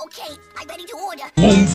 Okay, I'm ready to order.